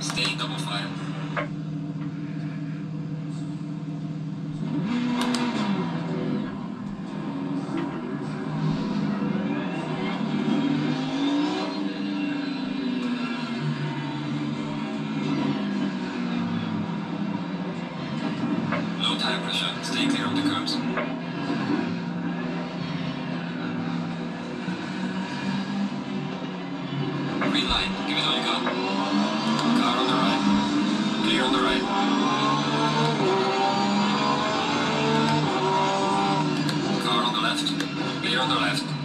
Stay double file. Low tire pressure. Stay clear of the curbs. Green light. Give it all you got. Left. Clear on the left.